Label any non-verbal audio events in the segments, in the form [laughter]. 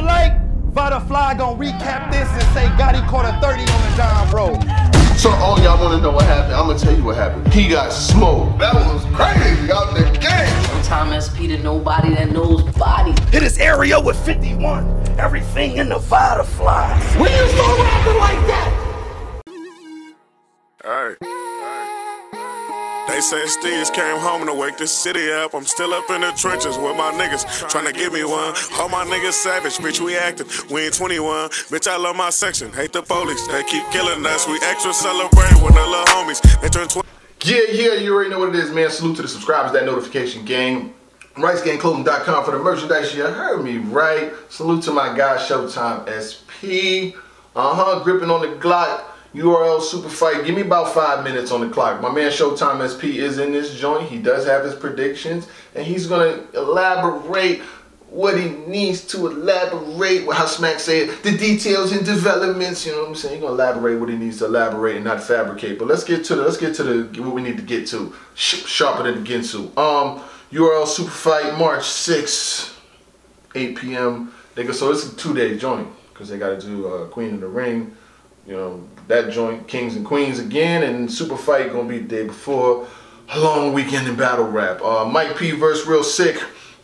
don't like, Vada Fly gonna recap this and say Gotti caught a 30 on the John Road. So all y'all wanna know what happened, I'm gonna tell you what happened. He got smoked. That was crazy out the game. Thomas Peter, nobody that knows body. Hit his area with 51. Everything in the Vada Fly. When you start rapping like that? Alright. They say Steez came home to wake this city up. I'm still up in the trenches with my niggas, trying to give me one. All my niggas savage, bitch, we active. We ain't 21. Bitch, I love my section. Hate the police, they keep killing us. We extra celebrate with the little homies. They turn 20. Yeah, yeah, you already know what it is, man. Salute to the subscribers, that notification gang. RightsGangClothing.com for the merchandise. You heard me right. Salute to my guy Showtime SP. Uh huh, gripping on the Glock. URL Super Fight. Give me about five minutes on the clock. My man Showtime SP is in this joint. He does have his predictions, and he's gonna elaborate what he needs to elaborate. How Smack said the details and developments. You know what I'm saying? He's gonna elaborate what he needs to elaborate and not fabricate. But let's get to the let's get to the what we need to get to. Sh- sharper than Ginsu. Um, URL Super Fight March 6, 8 p.m. Nigga, so it's a two day joint because they got to do uh, Queen in the Ring. You know, that joint, Kings and Queens again, and Super Fight gonna be the day before. A long weekend in battle rap. Uh, Mike P versus Real Sick.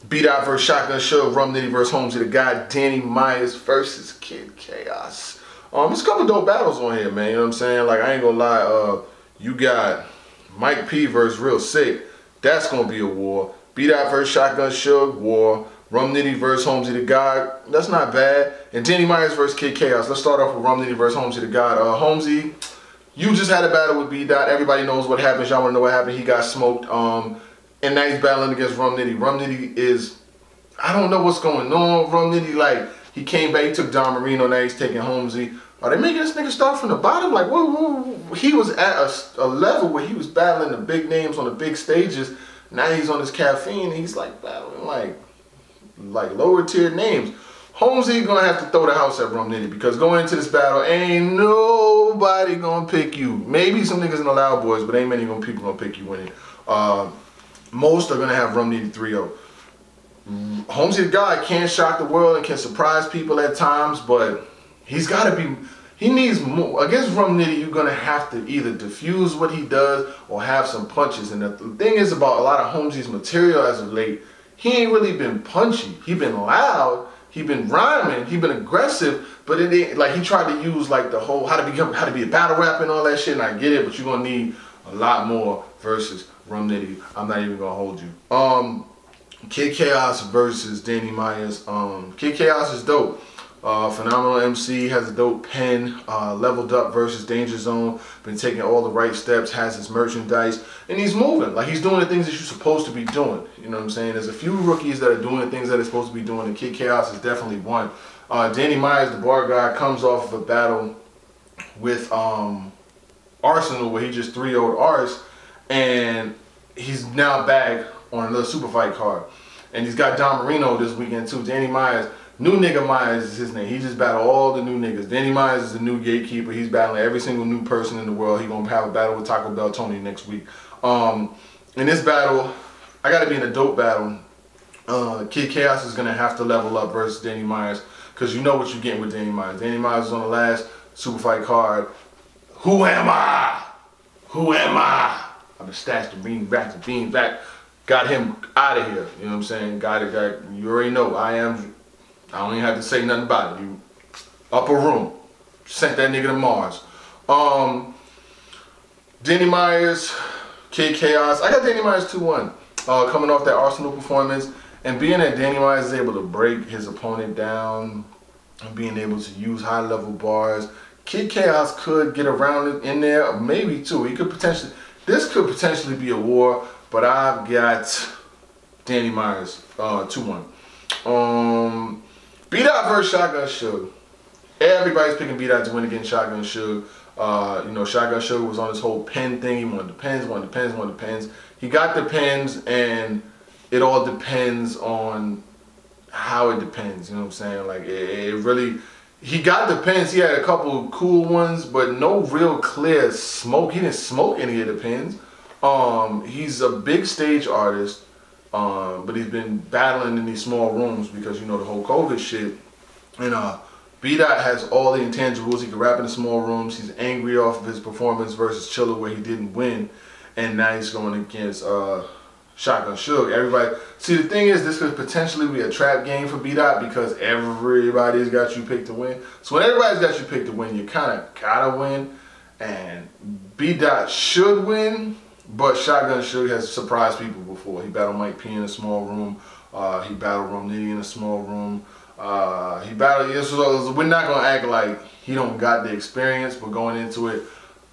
B Dot versus Shotgun Suge. Rum Nitty versus Holmzie the Guy. Danny Myers versus Kid Chaos. Um, there's a couple dope battles on here, man. You know what I'm saying? Like, I ain't gonna lie. Uh, you got Mike P versus Real Sick. That's gonna be a war. B Dot versus Shotgun Suge. War. Rum Nitty versus Holmzie the God. That's not bad. And Danny Myers versus Kid Chaos. Let's start off with Rum Nitty versus Holmzie the God. Uh, Holmzie, you just had a battle with B Dot. Everybody knows what happens. Y'all want to know what happened. He got smoked. Um, and now he's battling against Rum Nitty. Rum Nitty is, I don't know what's going on. Rum Nitty, like, he came back. He took Don Marino. Now he's taking Holmzie. Are they making this nigga start from the bottom? Like, whoa, whoa, whoa. he was at a, a level where he was battling the big names on the big stages. Now he's on his caffeine. He's like battling like like lower tier names. Holmzie gonna have to throw the house at Rum Nitty because going into this battle, ain't nobody gonna pick you. Maybe some niggas in the Loud Boys, but ain't many gonna people gonna pick you winning. Uh, most are gonna have Rum Nitty 3-0. Holmzie the guy can shock the world and can surprise people at times, but he's gotta be he needs more. Against Rum Nitty, you're gonna have to either diffuse what he does or have some punches. And the thing is about a lot of Holmzie's material as of late, he ain't really been punchy. He been loud. He been rhyming. He been aggressive. But it ain't like he tried to use like the whole how to become how to be a battle rapper and all that shit. And I get it, but you're gonna need a lot more versus Rum Nitty. I'm not even gonna hold you. Um, Kid Chaos versus Danny Myers. Um, Kid Chaos is dope. Uh, phenomenal MC has a dope pen. Uh, leveled up versus Danger Zone. Been taking all the right steps. Has his merchandise, and he's moving. Like he's doing the things that you're supposed to be doing. You know what I'm saying? There's a few rookies that are doing the things that they're supposed to be doing, and Kid Chaos is definitely one. Uh, Danny Myers, the bar guy, comes off of a battle with um, Arsonal where he just 3-0'd Ars, and he's now back on another super fight card. And he's got Don Marino this weekend too. Danny Myers. New nigga Myers is his name. He just battled all the new niggas. Danny Myers is the new gatekeeper. He's battling every single new person in the world. He gonna have a battle with Taco Bell Tony next week. Um, in this battle, I gotta be in a dope battle. Uh, Kid Chaos is gonna have to level up versus Danny Myers because you know what you're getting with Danny Myers. Danny Myers is on the last super fight card. Who am I? Who am I? I've been stashed the bean back to bean back. Got him out of here. You know what I'm saying? Got it. Got you already know. I am I don't even have to say nothing about it. You upper room. Sent that nigga to Mars. Um Danny Myers, Kid Chaos. I got Danny Myers 2-1. Uh, coming off that Arsonal performance. And being that Danny Myers is able to break his opponent down and being able to use high level bars, Kid Chaos could get around it in there, maybe too. He could potentially this could potentially be a war, but I've got Danny Myers uh 2-1. Um B Dot versus Shotgun Suge. Everybody's picking B Dot to win against Shotgun Suge. Uh, you know, Shotgun Suge was on this whole pen thing. He wanted the pens, wanted the pens, wanted the pens. He got the pins and it all depends on how it depends. You know what I'm saying? Like, it, it really. He got the pins. He had a couple cool ones, but no real clear smoke. He didn't smoke any of the pins. Um, he's a big stage artist. Um, but he's been battling in these small rooms because you know the whole COVID shit. And uh, B Dot has all the intangibles. He can rap in the small rooms. He's angry off of his performance versus Chilla where he didn't win, and now he's going against uh, Shotgun Suge. Everybody, see the thing is, this could potentially be a trap game for B Dot because everybody's got you picked to win. So when everybody's got you picked to win, you kind of gotta win, and B Dot should win. But Shotgun Suge has surprised people before. He battled Mike P in a small room. Uh, he battled Rum Nitty in a small room. Uh, he battled. So we're not gonna act like he don't got the experience, but going into it,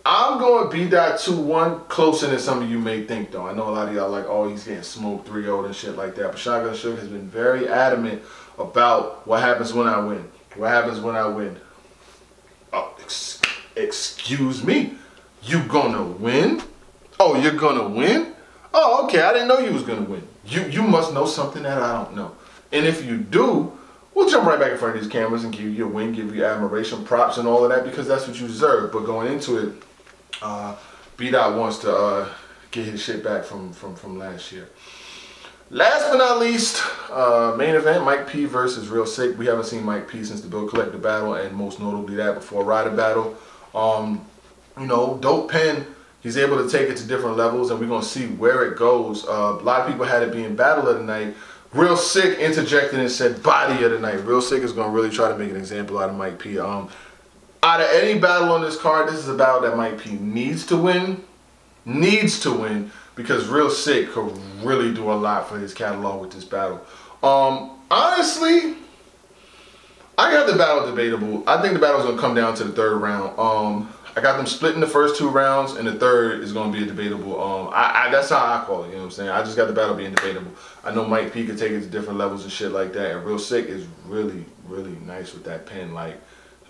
I'm going B dot two one closer than some of you may think though. I know a lot of y'all like, oh, he's getting smoked 3-0 and shit like that. But Shotgun Suge has been very adamant about what happens when I win. What happens when I win? Oh, ex excuse me. You gonna win? Oh, you're gonna win? Oh, okay. I didn't know you was gonna win. You you must know something that I don't know. And if you do, we'll jump right back in front of these cameras and give you a win, give you admiration, props, and all of that because that's what you deserve. But going into it, uh, B Dot wants to uh, get his shit back from from from last year. Last but not least, uh, main event: Mike P versus Real Sick. We haven't seen Mike P since the Bill Collector battle, and most notably that before Ryder battle. Um, you know, dope pen he's able to take it to different levels, and we're gonna see where it goes. Uh, a lot of people had it being battle of the night. Real Sick interjected and said body of the night. Real Sick is gonna really try to make an example out of Mike P. Um, out of any battle on this card, this is a battle that Mike P needs to win. Needs to win because Real Sick could really do a lot for his catalog with this battle. Um, honestly, I got the battle debatable. I think the battle's gonna come down to the third round. Um, I got them split in the first two rounds, and the third is going to be a debatable. Um, I, I, that's how I call it. You know what I'm saying? I just got the battle being debatable. I know Mike P could take it to different levels and shit like that. And Real Sick is really, really nice with that pen. Like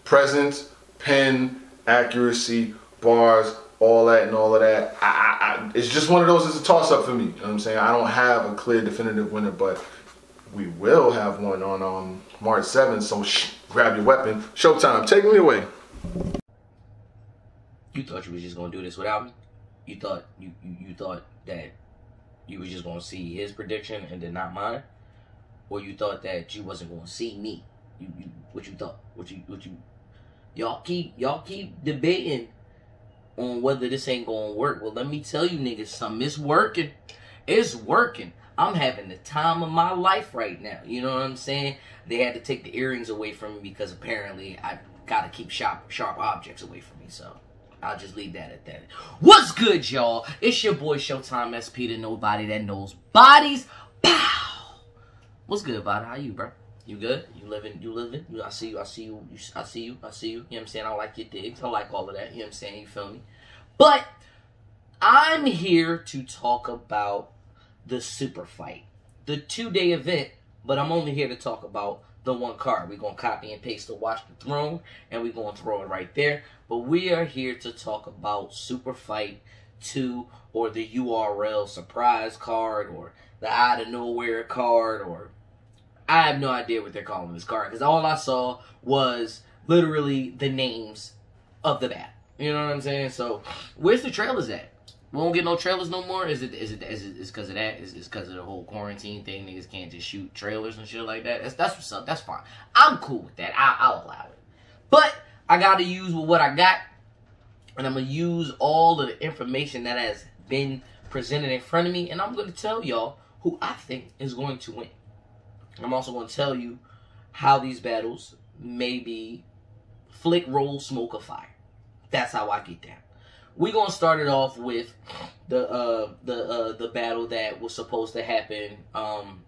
presence, pen, accuracy, bars, all that and all of that. I, I, it's just one of those. It's a toss up for me. You know what I'm saying? I don't have a clear, definitive winner, but we will have one on um, March 7th. So grab your weapon. Showtime. Take me away. You thought you was just gonna do this without me? You thought you, you, you thought that you was just gonna see his prediction and then not mine? Or you thought that you wasn't gonna see me? You, you what you thought? What you what you y'all keep y'all keep debating on whether this ain't gonna work. Well let me tell you niggas something. It's working. It's working. I'm having the time of my life right now. You know what I'm saying? They had to take the earrings away from me because apparently I gotta keep sharp sharp objects away from me, so I'll just leave that at that. What's good, y'all? It's your boy Showtime SP to nobody that knows bodies. Pow! What's good, body? How you, bro? You good? You living? You living? I see you. I see you. you I see you. I see you. You know what I'm saying? I like your digs. I like all of that. You know what I'm saying? You feel me? But I'm here to talk about the super fight, the two-day event. But I'm only here to talk about the one card. We're going to copy and paste the Watch the Throne, and we're going to throw it right there. But we are here to talk about Super Fight 2, or the URL surprise card, or the out of nowhere card, or I have no idea what they're calling this card, because all I saw was literally the names of the bat. You know what I'm saying? So, where's the trailers at? We won't get no trailers no more. Is it is it is it is because of that? Is it because of the whole quarantine thing? Niggas can't just shoot trailers and shit like that. That's that's what's up. That's fine. I'm cool with that. I, I'll allow it. But I got to use what I got, and I'm gonna use all of the information that has been presented in front of me, and I'm gonna tell y'all who I think is going to win. I'm also gonna tell you how these battles may be flick, roll, smoke, or fire. That's how I get down we're gonna start it off with the uh the uh the battle that was supposed to happen um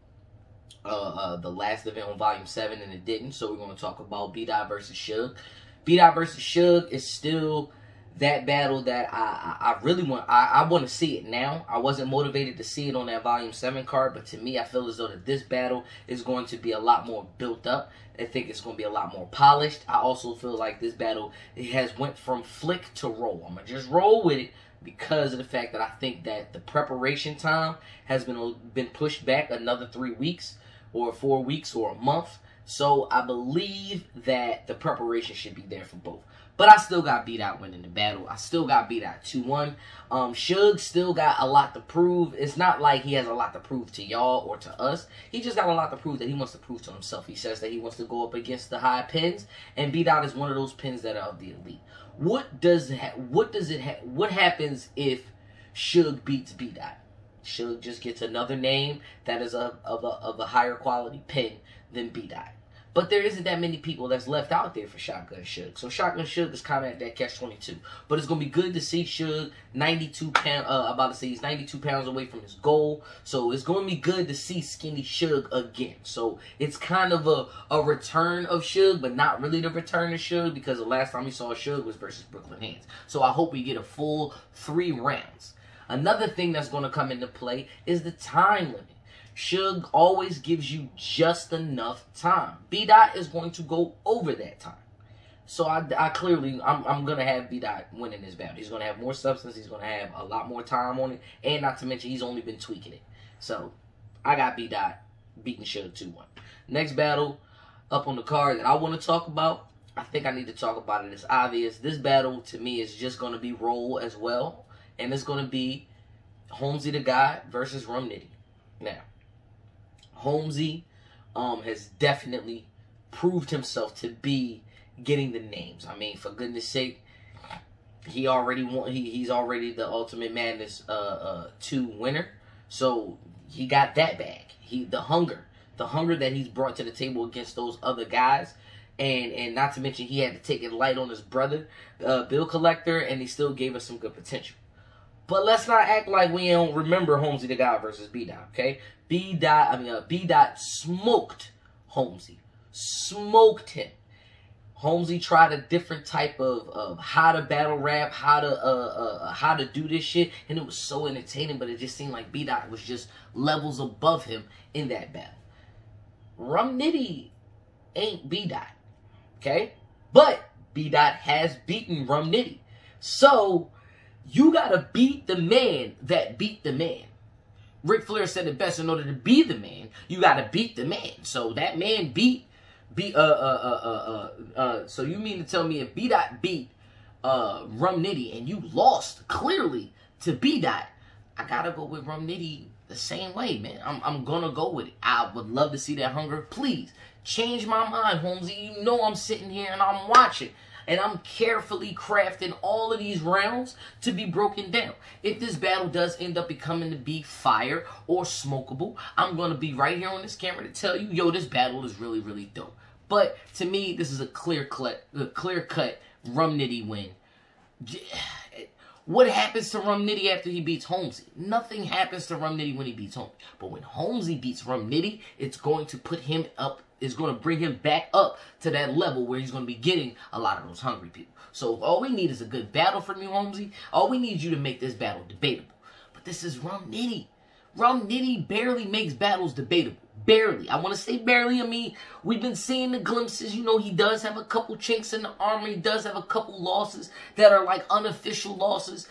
uh, uh the last event on volume seven and it didn't so we're gonna talk about B Dot versus Suge. B Dot versus Suge is still that battle that I, I, I really want I, I want to see it now. I wasn't motivated to see it on that volume seven card, but to me I feel as though that this battle is going to be a lot more built up. I think it's going to be a lot more polished. I also feel like this battle it has went from flick to roll. I'm gonna just roll with it because of the fact that I think that the preparation time has been been pushed back another three weeks or four weeks or a month So I believe that the preparation should be there for both. But I still got B Dot winning the battle. I still got B Dot 2-1. Um, Suge still got a lot to prove. It's not like he has a lot to prove to y'all or to us. He just got a lot to prove that he wants to prove to himself. He says that he wants to go up against the high pins and B Dot is one of those pins that are of the elite. What does what does it ha what happens if Suge beats B Dot? Suge just gets another name that is a, of a of a higher quality pin than B Dot. But there isn't that many people that's left out there for Shotgun Suge. So Shotgun Suge is kind of at that catch 22. But it's going to be good to see Suge 92 pounds, uh, about to say he's 92 pounds away from his goal. So it's going to be good to see Skinny Suge again. So it's kind of a, a return of Suge, but not really the return of Suge because the last time we saw Suge was versus Brooklyn Hands. So I hope we get a full three rounds. Another thing that's going to come into play is the time limit. Suge always gives you just enough time. B Dot is going to go over that time. So I, I clearly, I'm, I'm going to have B Dot winning this battle. He's going to have more substance. He's going to have a lot more time on it. And not to mention, he's only been tweaking it. So I got B Dot beating Suge 2 1. Next battle up on the card that I want to talk about. I think I need to talk about it. It's obvious. This battle to me is just going to be roll as well. And it's going to be Holmzie the God versus Rum Nitty. Now, Holmzie um, has definitely proved himself to be getting the names. I mean, for goodness sake, he already won. He, he's already the Ultimate Madness uh, uh, two winner. So he got that back. He the hunger, the hunger that he's brought to the table against those other guys. And and not to mention he had to take it light on his brother, uh, Bill Collector, and he still gave us some good potential. But let's not act like we don't remember Holmzie the God versus B Dot, okay? B Dot, I mean, uh, B Dot smoked Holmzie, smoked him. Holmzie tried a different type of, of how to battle rap, how to uh, uh, how to do this shit, and it was so entertaining. But it just seemed like B Dot was just levels above him in that battle. Rum Nitty ain't B Dot, okay? But B Dot has beaten Rum Nitty, so you gotta beat the man that beat the man. Ric Flair said it best. In order to be the man, you gotta beat the man. So that man beat, beat. Uh, uh, uh, uh, uh, uh So you mean to tell me if B Dot beat uh Rum Nitty and you lost clearly to B Dot, I gotta go with Rum Nitty the same way, man. I'm I'm gonna go with it. I would love to see that hunger. Please change my mind, Holmzie. You know I'm sitting here and I'm watching and I'm carefully crafting all of these rounds to be broken down. If this battle does end up becoming to be fire or smokable, I'm going to be right here on this camera to tell you, yo, this battle is really, really dope. But to me, this is a clear cut, a clear cut Rum Nitty win. What happens to Rum Nitty after he beats Holmzie? Nothing happens to Rum Nitty when he beats Holmzie. But when Holmzie beats Rum Nitty, it's going to put him up is going to bring him back up to that level where he's going to be getting a lot of those hungry people. So all we need is a good battle from you, Holmzie. All we need you to make this battle debatable. But this is Rum Nitty. Rum Nitty barely makes battles debatable. Barely. I want to say barely. I mean, we've been seeing the glimpses. You know, he does have a couple chinks in the armor. He does have a couple losses that are like unofficial losses.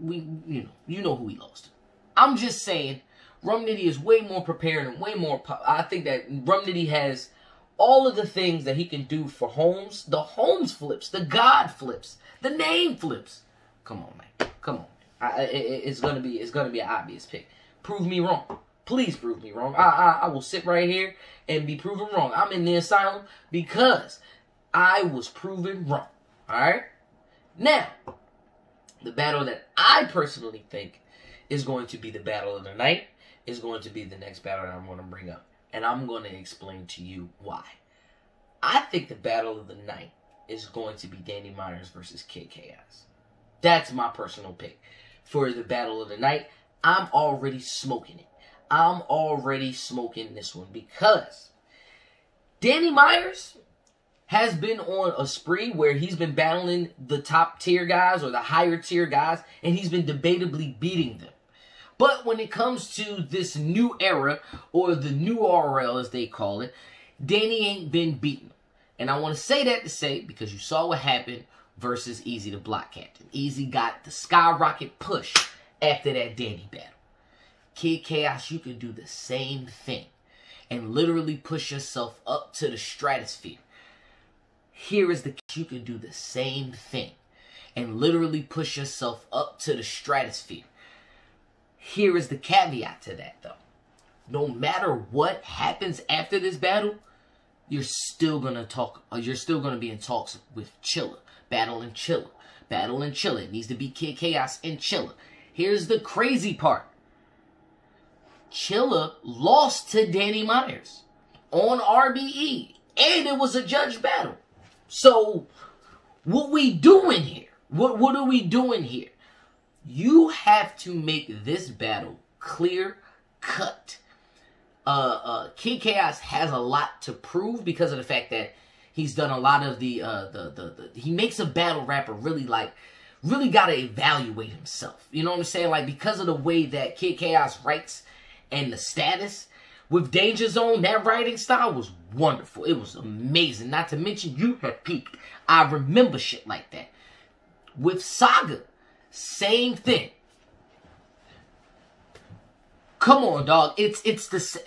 We, you know, you know who he lost. I'm just saying, Rum Nitty is way more prepared and way more. I think that Rum Nitty has all of the things that he can do for Holmes. The Holmes flips, the God flips, the name flips. Come on, man. Come on. I, it, it's gonna be it's gonna be an obvious pick. Prove me wrong. Please prove me wrong. I, I I will sit right here and be proven wrong. I'm in the asylum because I was proven wrong. All right. Now, the battle that I personally think is going to be the battle of the night is going to be the next battle that I'm going to bring up. And I'm going to explain to you why. I think the battle of the night is going to be Danny Myers versus Kid Chaos. That's my personal pick for the battle of the night. I'm already smoking it. I'm already smoking this one because Danny Myers has been on a spree where he's been battling the top tier guys or the higher tier guys and he's been debatably beating them. But when it comes to this new era, or the new RL as they call it, Danny ain't been beaten. And I want to say that to say, because you saw what happened versus Eazy the Block Captain. Eazy got the skyrocket push after that Danny battle. Kid Chaos, you can do the same thing. and literally push yourself up to the stratosphere. Here is the you can do the same thing and literally push yourself up to the stratosphere. Here is the caveat to that though. No matter what happens after this battle, you're still gonna talk uh, you're still gonna be in talks with Chilla. Battle and Chilla. Battle and Chilla. It needs to be Kid Chaos and Chilla. Here's the crazy part. Chilla lost to Danny Myers on RBE. And it was a judge battle. So what we doing here? What what are we doing here? You have to make this battle clear cut. Uh, uh, Kid Chaos has a lot to prove because of the fact that he's done a lot of the, uh, the, the, the, he makes a battle rapper really like, really gotta evaluate himself. You know what I'm saying? Like, because of the way that Kid Chaos writes and the status, with Danger Zone, that writing style was wonderful. It was amazing. Not to mention, you have peaked. I remember shit like that. With Saga, same thing. Come on, dog. It's it's the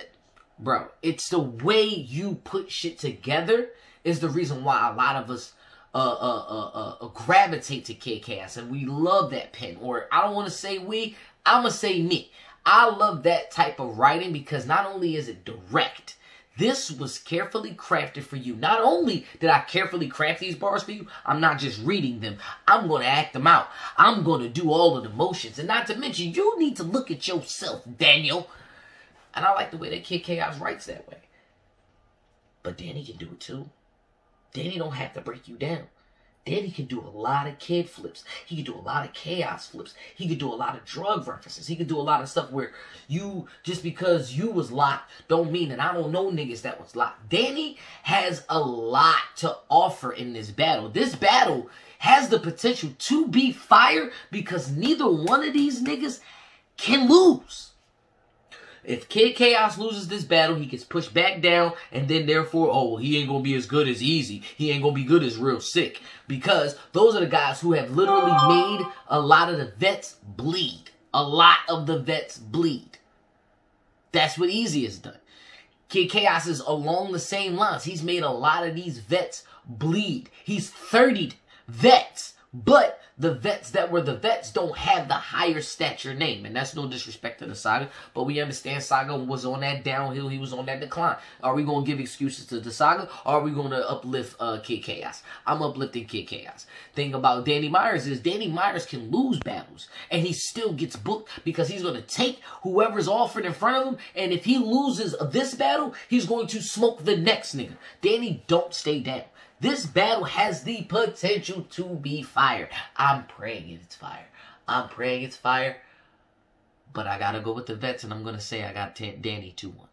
bro. It's the way you put shit together is the reason why a lot of us uh uh uh, uh, gravitate to Chaos and we love that pen. Or I don't want to say we. I'ma say me. I love that type of writing because not only is it direct, this was carefully crafted for you. Not only did I carefully craft these bars for you, I'm not just reading them. I'm going to act them out. I'm going to do all of the motions. And not to mention, you need to look at yourself, Daniel. And I like the way that Kid Chaos writes that way. But Danny can do it too. Danny don't have to break you down. Danny can do a lot of kid flips. He can do a lot of chaos flips. He can do a lot of drug references. He can do a lot of stuff where you, just because you was locked, don't mean that I don't know niggas that was locked. Danny has a lot to offer in this battle. This battle has the potential to be fire because neither one of these niggas can lose. If Kid Chaos loses this battle, he gets pushed back down, and then therefore, oh, he ain't gonna be as good as Eazy. He ain't gonna be good as Real Sick. Because those are the guys who have literally made a lot of the vets bleed. A lot of the vets bleed. That's what Eazy has done. Kid Chaos is along the same lines. He's made a lot of these vets bleed. He's 30 vets, but the vets that were the vets don't have the higher stature name. And that's no disrespect to the Saga, but we understand Saga was on that downhill. He was on that decline. Are we going to give excuses to the Saga? Are we going to uplift uh, Kid Chaos? I'm uplifting Kid Chaos. Thing about Danny Myers is Danny Myers can lose battles and he still gets booked because he's going to take whoever's offered in front of him. And if he loses this battle, he's going to smoke the next nigga. Danny, don't stay down. This battle has the potential to be fire. I'm praying it's fire. I'm praying it's fire. But I got to go with the vets, and I'm going to say I got t- Danny 2 1.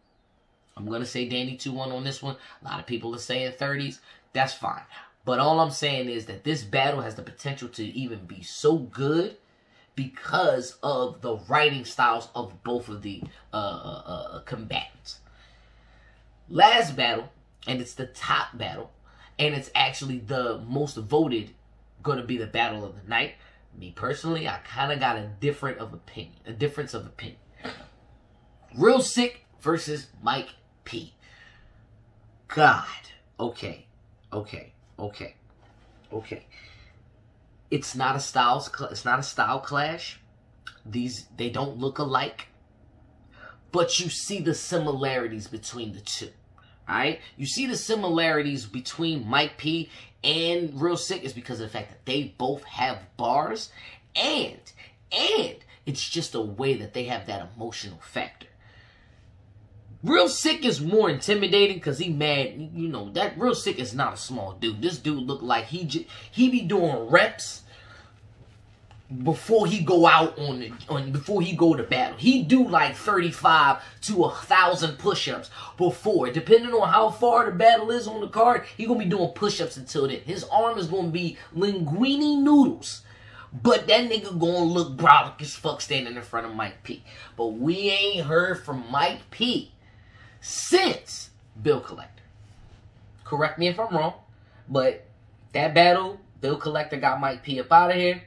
I'm going to say Danny 2 1 on this one. A lot of people are saying 30s. That's fine. But all I'm saying is that this battle has the potential to even be so good because of the writing styles of both of the uh, uh, uh, combatants. Last battle, and it's the top battle, and it's actually the most voted going to be the battle of the night. Me personally, I kind of got a different of opinion, a difference of opinion. Real sick versus Mike P. God, okay, okay, okay, okay. It's not a styles. It's not a style clash. These they don't look alike, but you see the similarities between the two. Alright? You see the similarities between Mike P and Real Sick is because of the fact that they both have bars and and it's just a way that they have that emotional factor. Real Sick is more intimidating because he mad, you know, that Real Sick is not a small dude. This dude look like he he be doing reps before he go out on the, on before he go to battle. He do like 35 to a thousand push-ups before. Depending on how far the battle is on the card, he gonna be doing push-ups until then. His arm is gonna be linguine noodles. But that nigga gonna look brolic as fuck standing in front of Mike P. But we ain't heard from Mike P since Bill Collector. Correct me if I'm wrong, but that battle, Bill Collector got Mike P up out of here.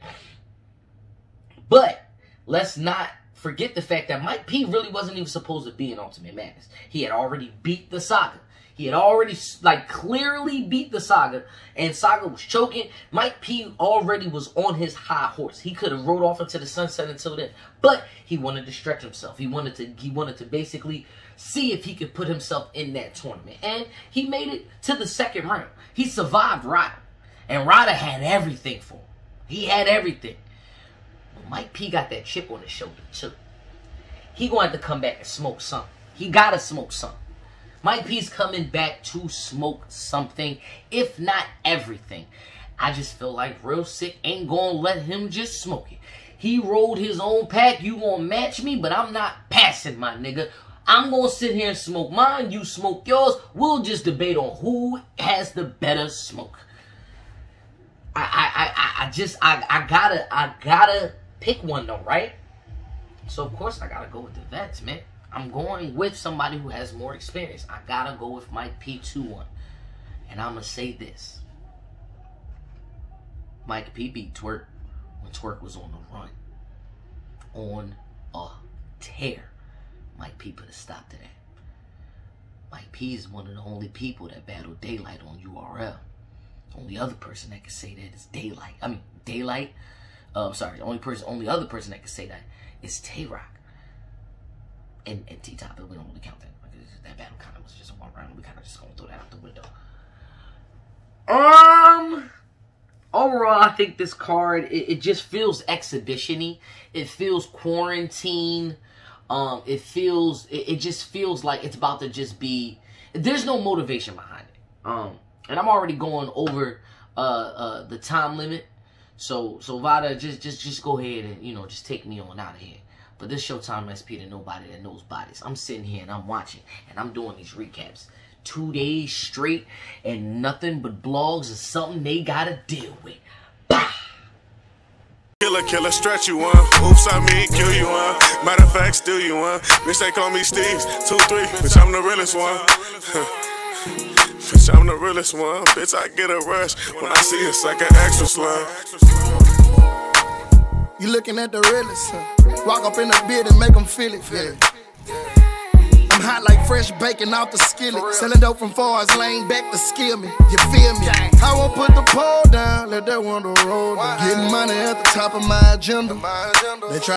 But let's not forget the fact that Mike P really wasn't even supposed to be in Ultimate Madness. He had already beat the Saga. He had already like clearly beat the Saga, and Saga was choking. Mike P already was on his high horse. He could have rode off into the sunset until then, but he wanted to stretch himself. He wanted to. He wanted to basically see if he could put himself in that tournament, and he made it to the second round. He survived Ryder, and Ryder had everything for him. He had everything. Mike P got that chip on his shoulder too. He going to come back and smoke something. He gotta smoke something. Mike P's coming back to smoke something, if not everything. I just feel like Real Sick ain't gonna let him just smoke it. He rolled his own pack. You gonna match me, but I'm not passing, my nigga. I'm gonna sit here and smoke mine. You smoke yours. We'll just debate on who has the better smoke. I I I, I just I, I gotta I gotta pick one though, right? So of course I gotta go with the vets, man. I'm going with somebody who has more experience. I gotta go with Mike P2 one. And I'm gonna say this. Mike P beat Twork when Twork was on the run. On a tear. Mike P put a stop to that. Mike P is one of the only people that battle Daylyt on URL. Only other person that can say that is Daylyt. I mean, Daylyt. Uh, I'm sorry. The only person, only other person that can say that is Tay Roc and, and T Top, but we don't really count that. Because that battle kind of was just a one round. We kind of just gonna throw that out the window. Um, overall, I think this card it, it just feels exhibitiony. It feels quarantine. Um, it feels it, it just feels like it's about to just be. There's no motivation behind it. Um, and I'm already going over uh uh the time limit. So so Vada, just just just go ahead and you know just take me on out of here. But this Showtime SP to nobody that knows bodies. I'm sitting here and I'm watching and I'm doing these recaps. Two days straight and nothing but blogs is something they gotta deal with. Bah! Killer, killer, stretch you one. Oops, I mean, kill you one. Matter of fact, steal you one. Bitch, they call me Steez. Two, three. Bitch, I'm the realest one. [laughs] Bitch, I'm the realest one. Bitch, I get a rush when I see a second extra slug. You looking at the realest, huh? Walk up in the bed and make them feel it, feel it. I'm hot like fresh bacon off the skillet. Selling dope from Forest Lane back to skill me. You feel me? I won't put the pole down, let that window roll down. Getting money at the top of my agenda. They try